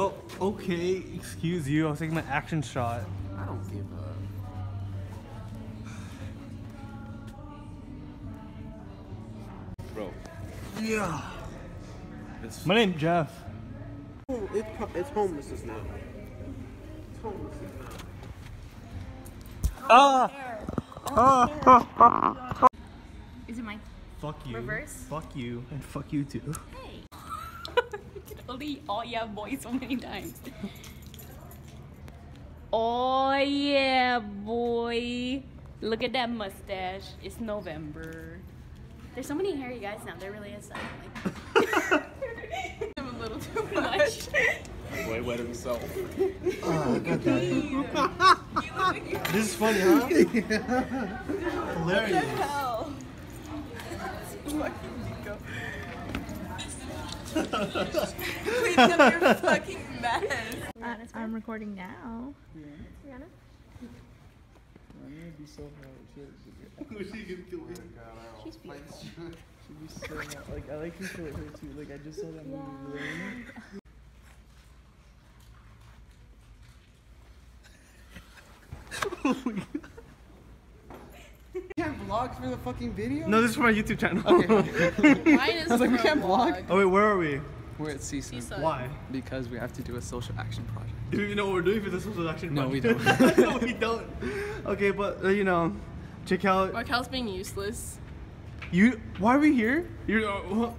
Oh, okay. Excuse you. I was taking my action shot. I don't give a. Bro, Yeah. it's My name's Jeff. Oh, it's pro- it's homelessness now. It's homelessness now. Ah! Is it my Fuck you. Reverse? Fuck you. And fuck you too. hey? You can only oh yeah boy so many times. Oh yeah boy. Look at that mustache. It's November. There's so many hairy guys now. There really is. Like, I'm a little too much. Boy wet himself. This is funny, huh? Hilarious. Clean up your fucking mess. I, I'm recording now. She's Like I like her for her too. Like I just saw that movie. Rain. We can't vlog for the fucking video. No, this is for my YouTube channel. Okay. Mine is I was like, we can't a vlog. oh wait, where are we? We're at CSUN Seaside. Why? because we have to do a social action project. Do you know what we're doing for the social action? No, we project? don't. no, we don't. Okay, but uh, you know, check out Raquel's being useless. you. Why are we here? You're. Uh, what?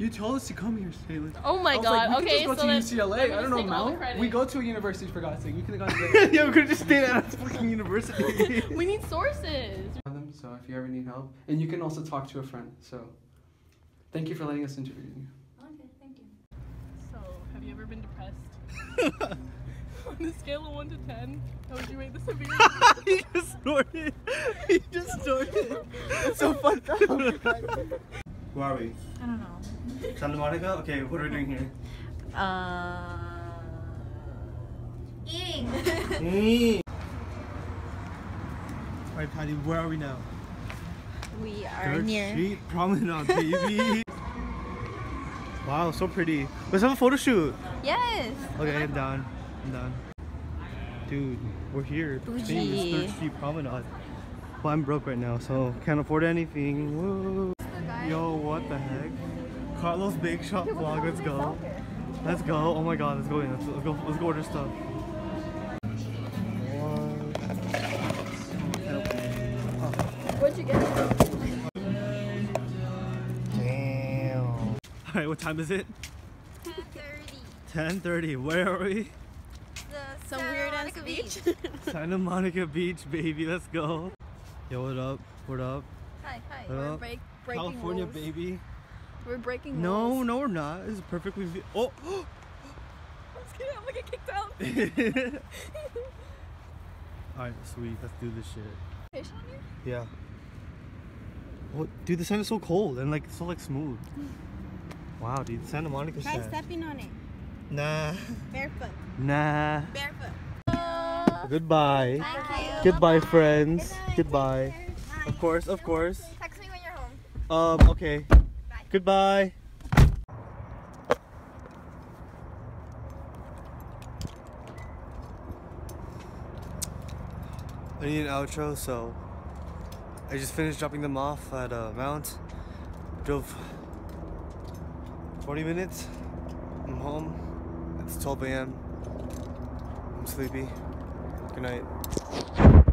You told us to come here, Taylor. Oh my I was god. like, we okay, could so just then go to let UCLA. me I don't know, take Mount. We go to a university for God's sake. We could have gone there. yeah, we could have just stayed at a fucking university. We need sources. so if you ever need help, and you can also talk to a friend. So, thank you for letting us interview you. Okay, thank you. So, have you ever been depressed? On a scale of 1 to 10, how would you rate the severity? he just snorted. He just snorted. It's so fucked up. Where are we? I don't know. Santa Monica? Okay, what are we doing here? Uh, eating. Mm. Alright, Patty, where are we now? we are Third near. Street Promenade, baby. wow, so pretty. Let's have a photo shoot. Yes. Okay, I'm done. I'm done. Dude, we're here. Famous Bougie. Third Street Promenade. Well, I'm broke right now, so can't afford anything. Whoa. Yo, what the heck? Carlo's Bake Shop vlog. Let's go. Let's go. Oh my god, let's go in. Let's, let's go. Let's go order stuff. What'd you get? Damn. All right, what time is it? 10:30. Where are we? Some weird ass beach. Santa Monica Beach, baby. Let's go. Yo, what up? What up? Hi, hi. What We're up? break, breaking California, rules. baby. We're breaking No, rules. no, we're not. This is perfectly. Oh. I'm just kidding. I'm gonna get kicked out. All right, sweet. Let's do this shit. Fish on you? Yeah. What, dude? The sand is so cold and like so like smooth. Wow, dude. Santa Monica Try sand. stepping on it. Nah. Barefoot. Nah. Barefoot. Goodbye. Thank you. Goodbye, friends. Goodbye. Of course, of course. Um. Okay. Goodbye. I need an outro, so I just finished dropping them off at uh, Mount. Drove 40 minutes. I'm home. It's 12 a.m. I'm sleepy. Good night.